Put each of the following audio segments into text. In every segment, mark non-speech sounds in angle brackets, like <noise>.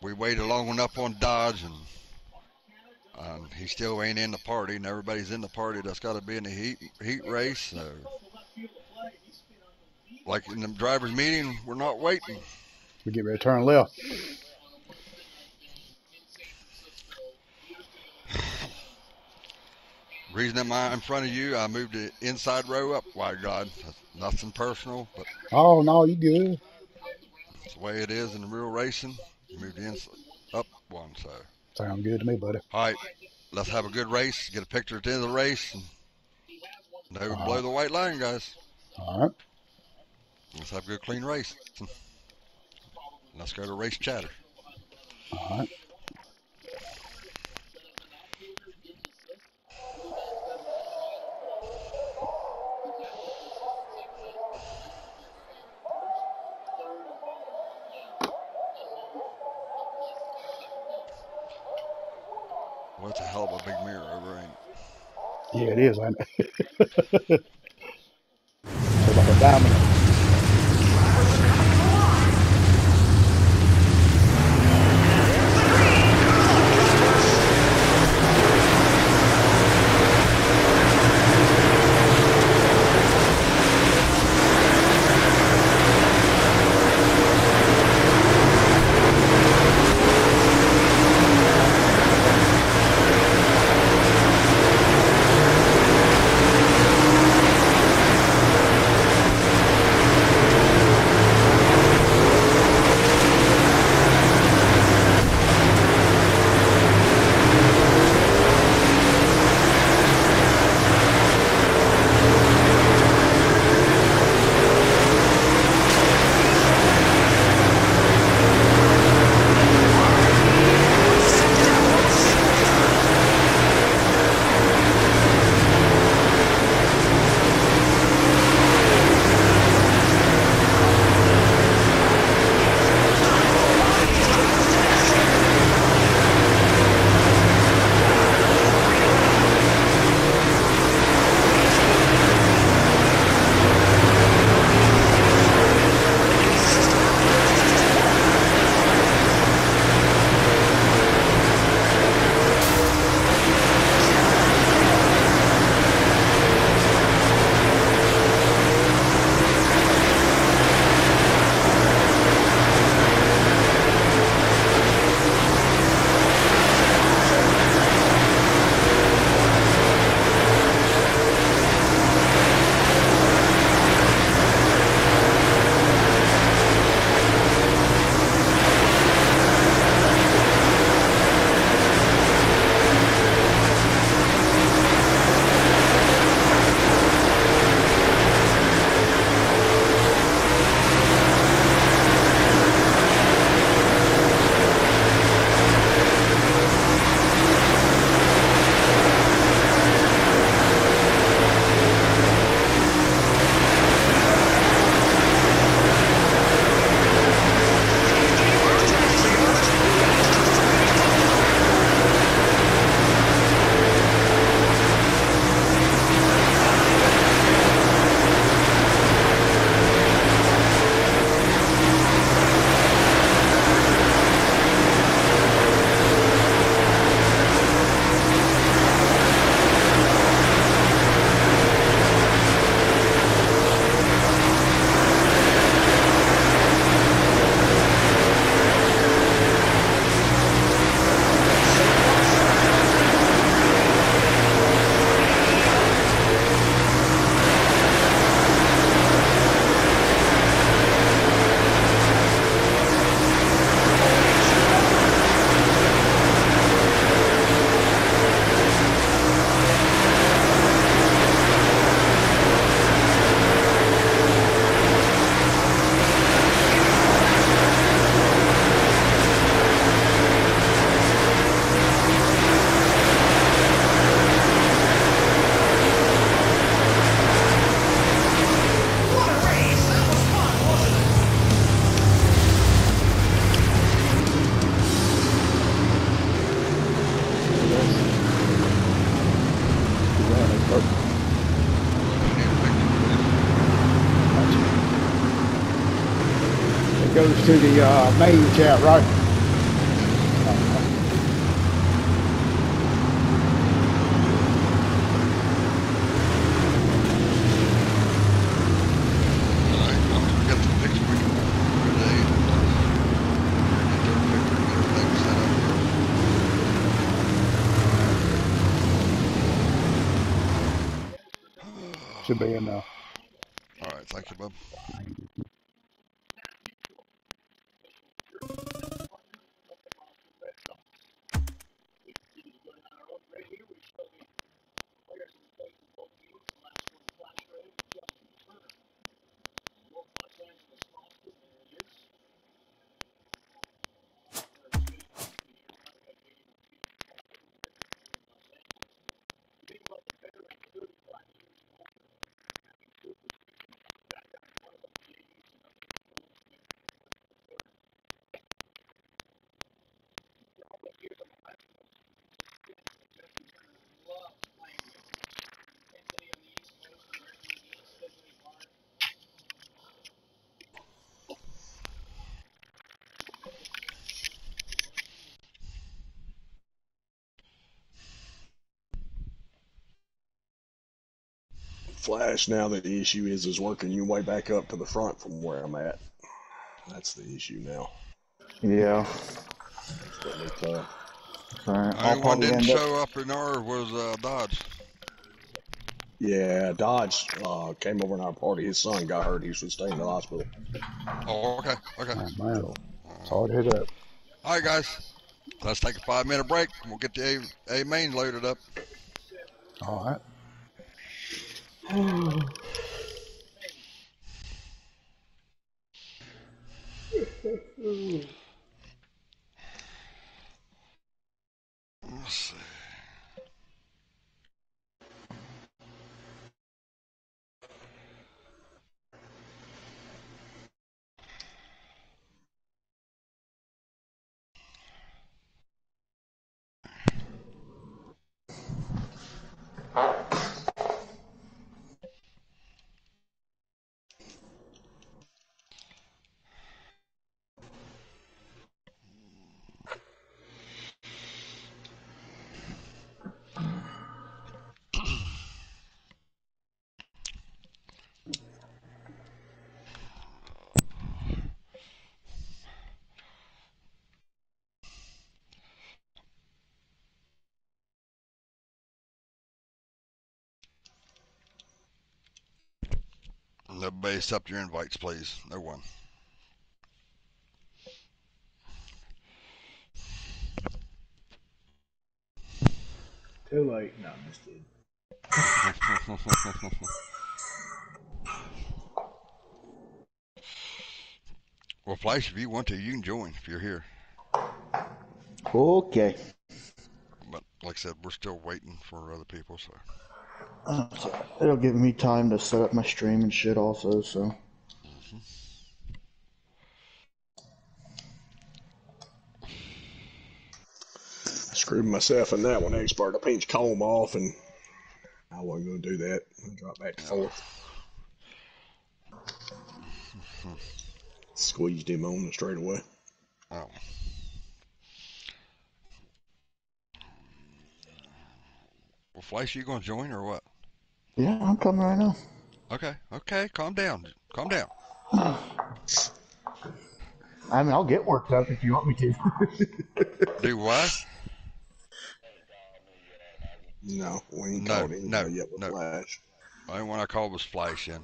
we waited long enough on Dodge, and um, he still ain't in the party, and everybody's in the party that's got to be in the heat heat race. So, like in the drivers' meeting, we're not waiting. We get ready to turn left. Reason I'm in front of you, I moved the inside row up. Why, God, nothing personal, but Oh no, you good. The way it is in the real racing. You move the inside up one, so. Sound good to me, buddy. All right, let's have a good race. Get a picture at the end of the race, and no blow the white line, guys. All right. Let's have a good, clean race. Let's go to race chatter. All right. What's a hell of a big mirror over ain't it? Is. ain't it? it's like a diamond. To the uh, main chat, right? Alright, I'm gonna get the picture we can Flash, now that the issue is is working your way back up to the front from where I'm at. That's the issue now. Yeah. Let me tell. Sorry. The I'll only one didn't end up. show up in our was uh, Dodge. Yeah, Dodge uh, came over in our party. His son got hurt. He was staying in the hospital. Oh, okay, okay. Oh, man. Sorry to hear that. Alright, guys. Let's take a five minute break. We'll get the A, a main loaded up. All right. Let's see. Nobody accept your invites, please. No one. Too late. No, I'm just kidding. <laughs> well, Flash, if you want to, you can join if you're here. Okay. But like I said, we're still waiting for other people. So it'll give me time to set up my stream and shit also, so. I screwed myself in that one, expert. I pinched comb off, and I wasn't going to do that. I dropped back to fourth. Squeezed him on straight away. oh. Well, Flash, you gonna join or what? Yeah, I'm coming right now. Okay, okay, calm down, calm down. I mean, I'll get worked up if you want me to. <laughs> Do what? No, we ain't No, caught anybody no, yet with no. Flash. The only one I called was Flash in.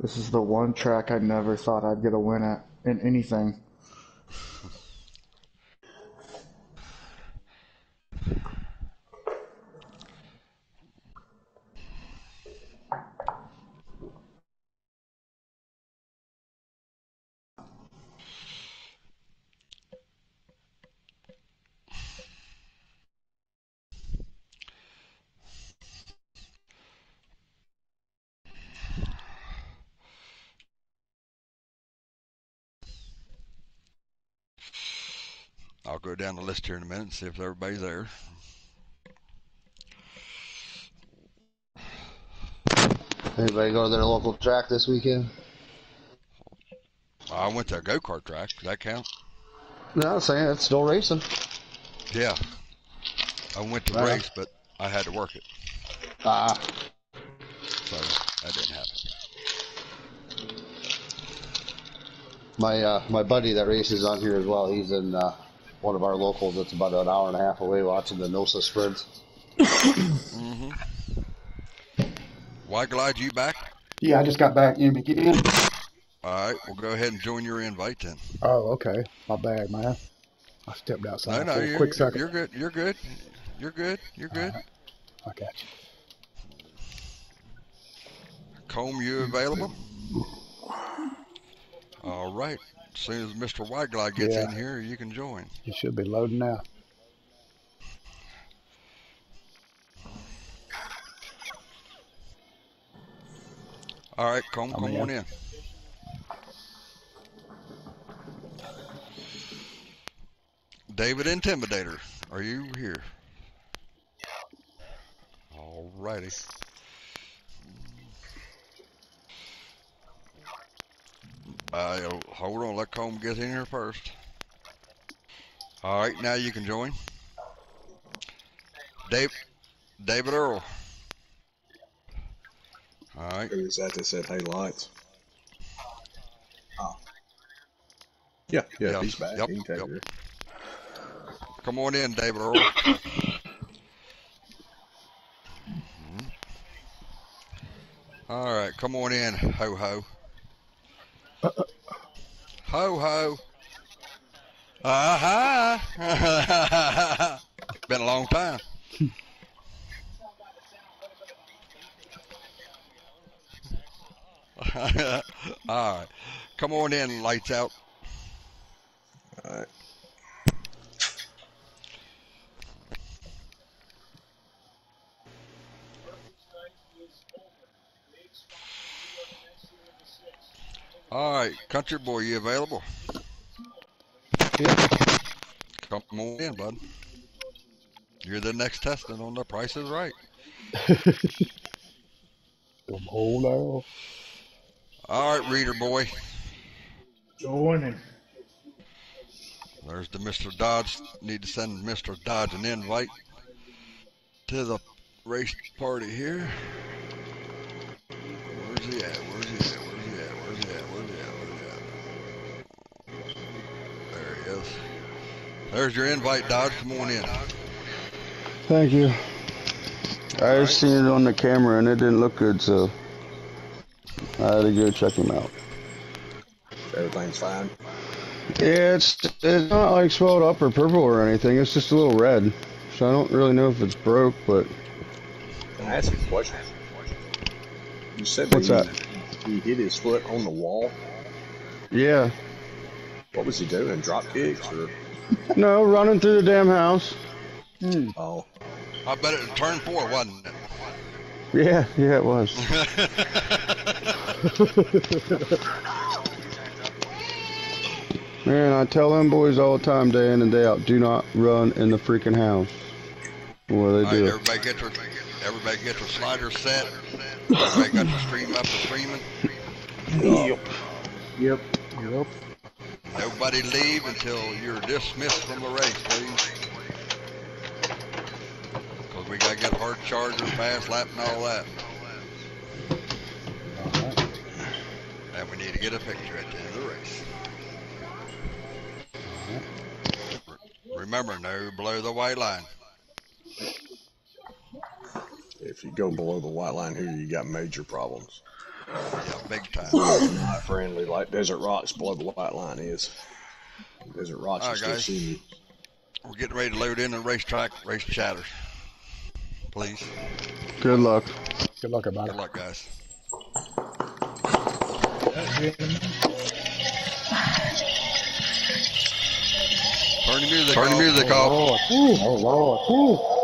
this is the one track I never thought I'd get a win at in anything. I'll go down the list here in a minute and see if everybody's there. Anybody go to their local track this weekend? I went to a go kart track. Does that count? No, I'm saying it's still racing. Yeah. I went to on. race, but I had to work it, Ah, so that didn't happen. my uh, my buddy that races on here as well. He's in uh, one of our locals. That's about an hour and a half away, watching the Nosa sprints. Mm-hmm. Why glide you back? Yeah, I just got back in again. All right, we'll go ahead and join your invite then. Oh, okay. My bad, man. I stepped outside no, for a you're, quick second. you're good. You're good. You're good. You're good. I got you. Comb, you available? All right. As soon as Mr. Whiteglide gets Yeah. in here, you can join. You should be loading now. All right, Comb, I'm come in. on in. David Intimidator, are you here? All righty. Uh, hold on, let Comb get in here first. All right, now you can join. Dave, David Earl. All right. Who is that that said, hey, lights? Oh. Yeah, yeah, Yep, he's back. yep, he yep. Come on in, David Earl. <coughs> All right, come on in, ho ho ho. Ho. Uh <laughs> huh. Been a long time. <laughs> All right, come on in, lights out. All right, country boy, you available? Yeah. Come on in, bud. You're the next testing on the Price is Right. <laughs> Come hold on. All right, reader boy. Joining. There's the Mr. Dodge. Need to send Mr. Dodge an invite to the race party here. Where's he at? Where's he at? There's your invite, Dodge. Come on in. Thank you. I just seen it on the camera and it didn't look good, so I had to go check him out. Everything's fine. Yeah, it's it's not like swelled up or purple or anything. It's just a little red. So I don't really know if it's broke, but Can I ask you a question? You said What's that, that? He, he hit his foot on the wall. yeah. What was he doing? Drop kicks or? No, running through the damn house. Hmm. Oh, I bet it was turn four, wasn't it? Yeah, yeah, it was. <laughs> Man, I tell them boys all the time, day in and day out, do not run in the freaking house. What do All they right, do? everybody get their everybody get their sliders set. Everybody got the stream up and streaming. Yep. Yep. Yep. Nobody leave until you're dismissed from the race, please. Because we got to get hard charger, fast lap, and all that. And we need to get a picture at the end of the race. Remember, no below the white line. if you go below the white line here, you got major problems. Yeah, big time. <laughs> Not friendly like Desert Rocks below the white line is. Desert Rocks All is still guys. seeing. We're getting ready to load in the racetrack, race chatter. Please. Good luck. Good luck about Good luck, guys. Turn the music Turn the off. music off. Oh Lord. Woo. Who oh,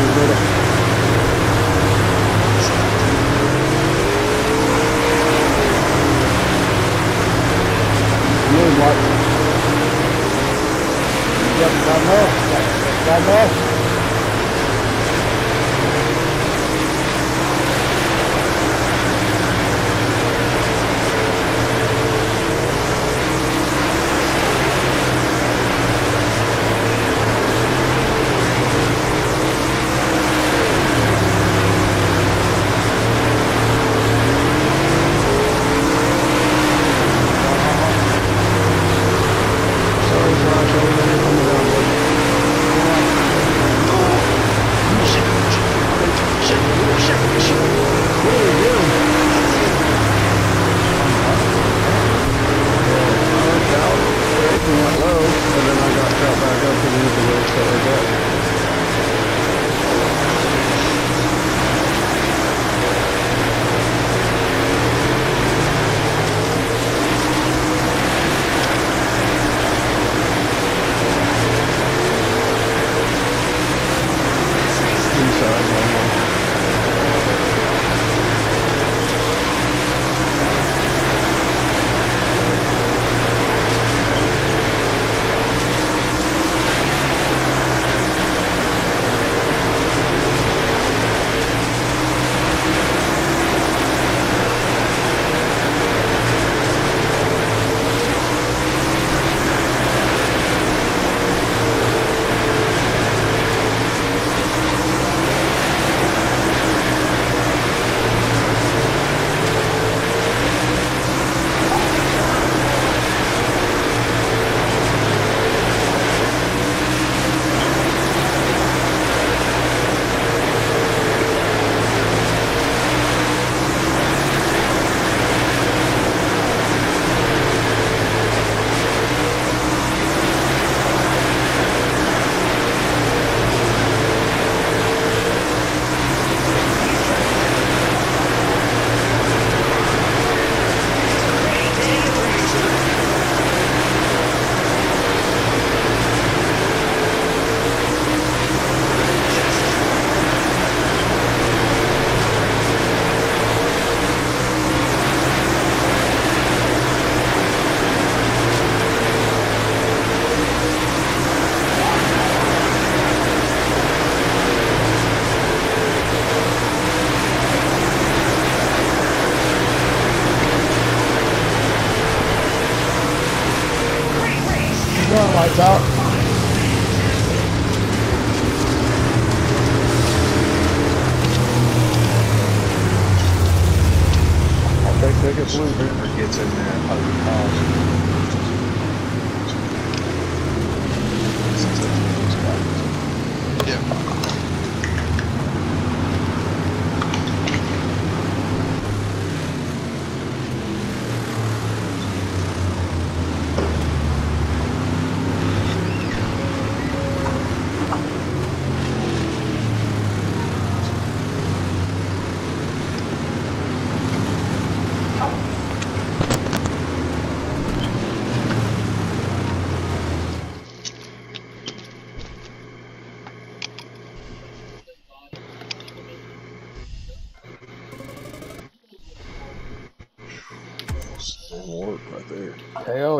Later.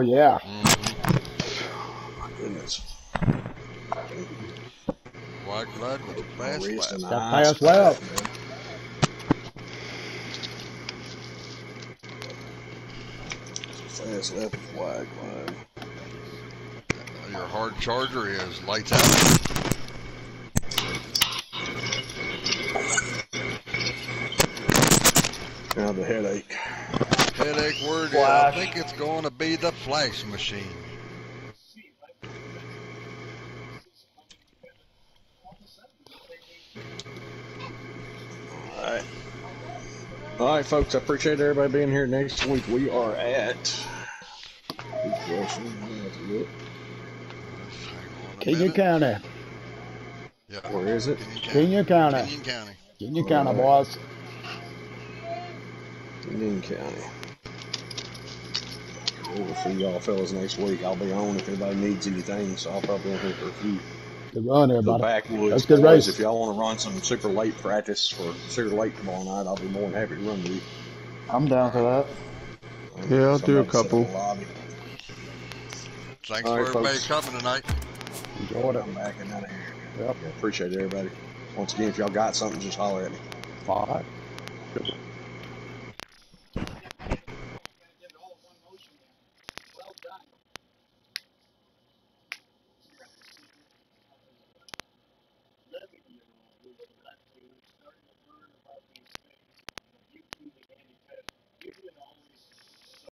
Hell yeah. Mm-hmm. My goodness. White blood with a fast Wrist and lap. Got eyes fast Fast left with wide line. Your hard charger is lights out. Now the headache. Headache word. is- Flash. I think it's going to be the flash machine. Alright. Alright, folks, I appreciate everybody being here. Next week we are at. Good question. I'll have to look. Hang on a Kenya. County. Yeah. Where is it? Kenya County. Kenyon County. Kenya County, boys. Indian County. We'll see y'all fellas next week. I'll be on if anybody needs anything, so I'll probably be on here for a few. Good run, everybody. The everybody. backwoods. That's good boys, race. If y'all want to run some super late practice for super late tomorrow night, I'll be more than happy to run with you. I'm down for that. Um, yeah, I'll do a couple. in the lobby. Thanks All for right, everybody folks. coming tonight. Enjoyed it. I'm back and out of here. Yep. Yeah, appreciate everybody. Once again, if y'all got something, just holler at me. Five.